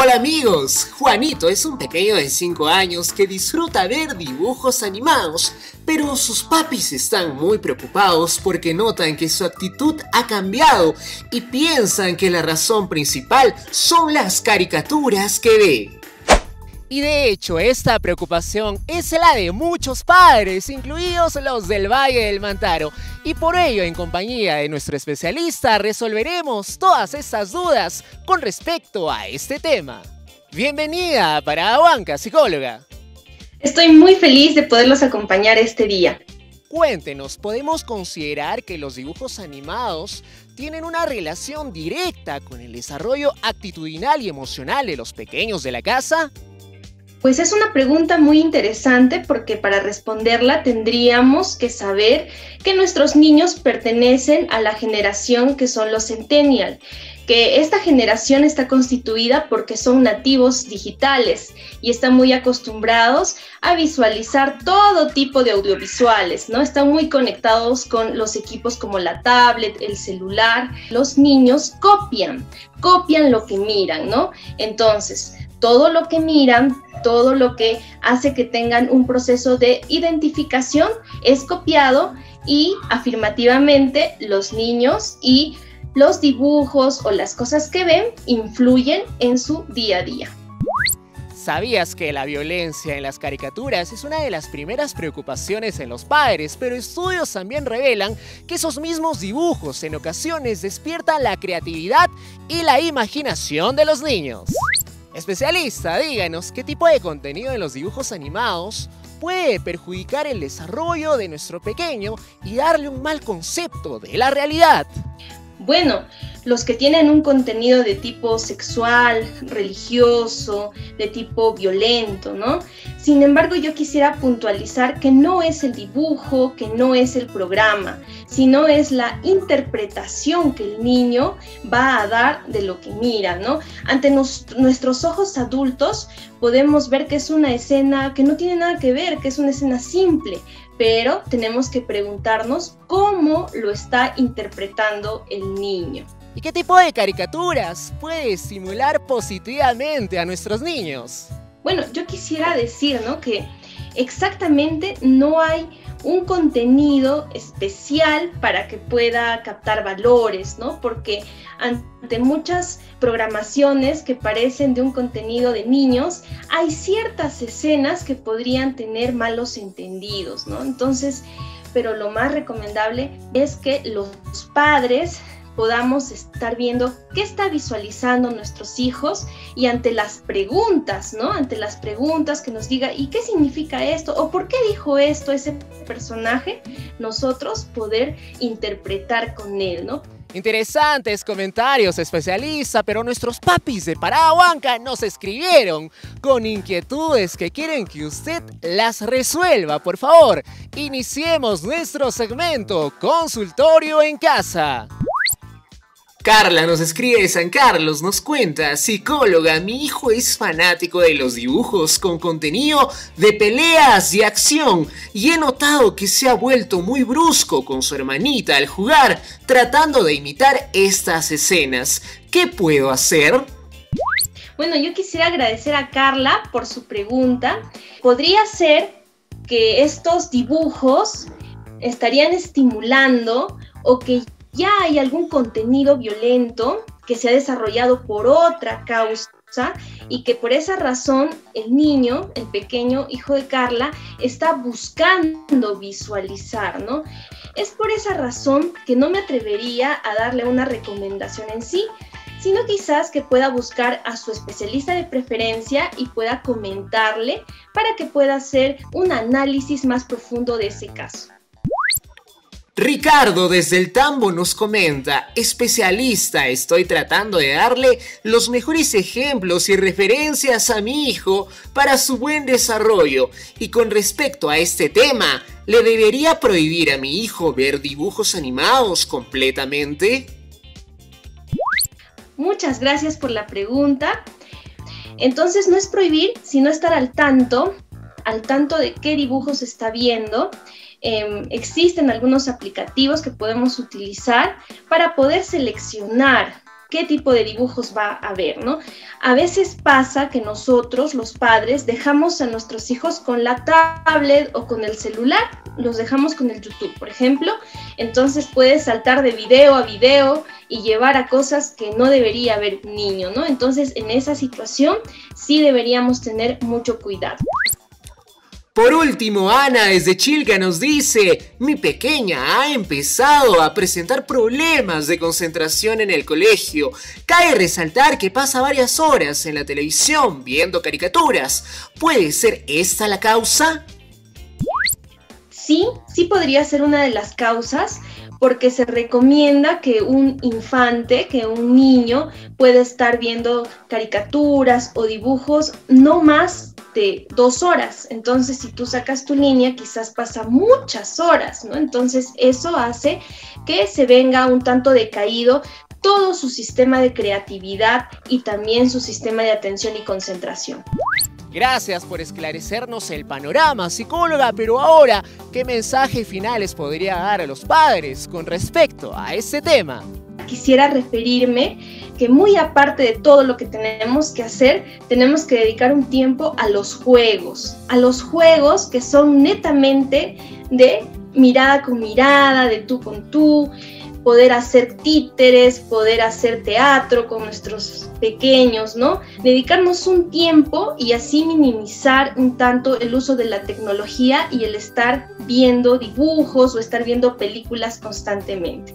Hola amigos, Juanito es un pequeño de 5 años que disfruta ver dibujos animados, pero sus papis están muy preocupados porque notan que su actitud ha cambiado y piensan que la razón principal son las caricaturas que ve. Y de hecho, esta preocupación es la de muchos padres, incluidos los del Valle del Mantaro. Y por ello, en compañía de nuestro especialista, resolveremos todas estas dudas con respecto a este tema. Bienvenida para Aguanca, psicóloga. Estoy muy feliz de poderlos acompañar este día. Cuéntenos, ¿podemos considerar que los dibujos animados tienen una relación directa con el desarrollo actitudinal y emocional de los pequeños de la casa? Pues es una pregunta muy interesante porque para responderla tendríamos que saber que nuestros niños pertenecen a la generación que son los centennial, que esta generación está constituida porque son nativos digitales y están muy acostumbrados a visualizar todo tipo de audiovisuales, ¿no? Están muy conectados con los equipos como la tablet, el celular. Los niños copian, copian lo que miran, ¿no? Entonces, todo lo que miran, todo lo que hace que tengan un proceso de identificación es copiado y afirmativamente los niños y los dibujos o las cosas que ven influyen en su día a día. ¿Sabías que la violencia en las caricaturas es una de las primeras preocupaciones en los padres? Pero estudios también revelan que esos mismos dibujos en ocasiones despiertan la creatividad y la imaginación de los niños. Especialista, díganos qué tipo de contenido en los dibujos animados puede perjudicar el desarrollo de nuestro pequeño y darle un mal concepto de la realidad. Bueno, los que tienen un contenido de tipo sexual, religioso, de tipo violento, ¿no? Sin embargo, yo quisiera puntualizar que no es el dibujo, que no es el programa, sino es la interpretación que el niño va a dar de lo que mira, ¿no? Ante nuestros ojos adultos podemos ver que es una escena que no tiene nada que ver, que es una escena simple, pero tenemos que preguntarnos cómo lo está interpretando el niño. ¿Y qué tipo de caricaturas puede estimular positivamente a nuestros niños? Bueno, yo quisiera decir, ¿no? Que exactamente no hay un contenido especial para que pueda captar valores, ¿no? Porque ante muchas programaciones que parecen de un contenido de niños, hay ciertas escenas que podrían tener malos entendidos, ¿no? Entonces, pero lo más recomendable es que los padres podamos estar viendo qué está visualizando nuestros hijos y ante las preguntas, ¿no? Ante las preguntas que nos diga, ¿y qué significa esto? ¿O por qué dijo esto ese personaje? Nosotros poder interpretar con él, ¿no? Interesantes comentarios, especialista, pero nuestros papis de Parahuanca nos escribieron con inquietudes que quieren que usted las resuelva. Por favor, iniciemos nuestro segmento Consultorio en Casa. Carla nos escribe de San Carlos, nos cuenta, psicóloga, mi hijo es fanático de los dibujos con contenido de peleas y acción y he notado que se ha vuelto muy brusco con su hermanita al jugar, tratando de imitar estas escenas. ¿Qué puedo hacer? Bueno, yo quisiera agradecer a Carla por su pregunta. Podría ser que estos dibujos estarían estimulando o que ya hay algún contenido violento que se ha desarrollado por otra causa y que por esa razón el niño, el pequeño hijo de Carla, está buscando visualizar, ¿no? Es por esa razón que no me atrevería a darle una recomendación en sí, sino quizás que pueda buscar a su especialista de preferencia y pueda comentarle para que pueda hacer un análisis más profundo de ese caso. Ricardo desde el Tambo nos comenta, especialista, estoy tratando de darle los mejores ejemplos y referencias a mi hijo para su buen desarrollo y con respecto a este tema, ¿le debería prohibir a mi hijo ver dibujos animados completamente? Muchas gracias por la pregunta. Entonces no es prohibir, sino estar al tanto, al tanto de qué dibujos está viendo Em, existen algunos aplicativos que podemos utilizar para poder seleccionar qué tipo de dibujos va a ver, ¿no? A veces pasa que nosotros, los padres, dejamos a nuestros hijos con la tablet o con el celular, los dejamos con el YouTube, por ejemplo, entonces puede saltar de video a video y llevar a cosas que no debería un niño, ¿no? Entonces, en esa situación sí deberíamos tener mucho cuidado. Por último, Ana desde Chilca nos dice, mi pequeña ha empezado a presentar problemas de concentración en el colegio. Cabe resaltar que pasa varias horas en la televisión viendo caricaturas. ¿Puede ser esta la causa? Sí, sí podría ser una de las causas porque se recomienda que un infante, que un niño pueda estar viendo caricaturas o dibujos no más de dos horas. Entonces, si tú sacas tu línea, quizás pasa muchas horas, ¿no? Entonces, eso hace que se venga un tanto decaído todo su sistema de creatividad y también su sistema de atención y concentración. Gracias por esclarecernos el panorama, psicóloga, pero ahora, ¿qué mensaje finales podría dar a los padres con respecto a ese tema? Quisiera referirme que muy aparte de todo lo que tenemos que hacer, tenemos que dedicar un tiempo a los juegos, a los juegos que son netamente de mirada con mirada, de tú con tú, poder hacer títeres, poder hacer teatro con nuestros pequeños, ¿no? Dedicarnos un tiempo y así minimizar un tanto el uso de la tecnología y el estar viendo dibujos o estar viendo películas constantemente.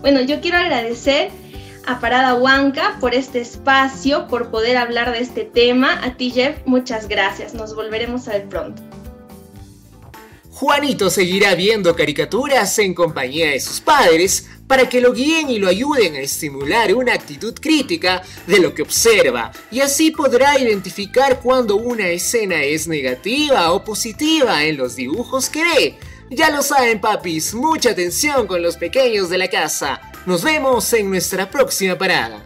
Bueno, yo quiero agradecer a Parada Huanca por este espacio, por poder hablar de este tema. A ti, Jeff, muchas gracias. Nos volveremos a ver pronto. Juanito seguirá viendo caricaturas en compañía de sus padres para que lo guíen y lo ayuden a estimular una actitud crítica de lo que observa y así podrá identificar cuando una escena es negativa o positiva en los dibujos que ve. Ya lo saben papis, mucha atención con los pequeños de la casa. Nos vemos en nuestra próxima parada.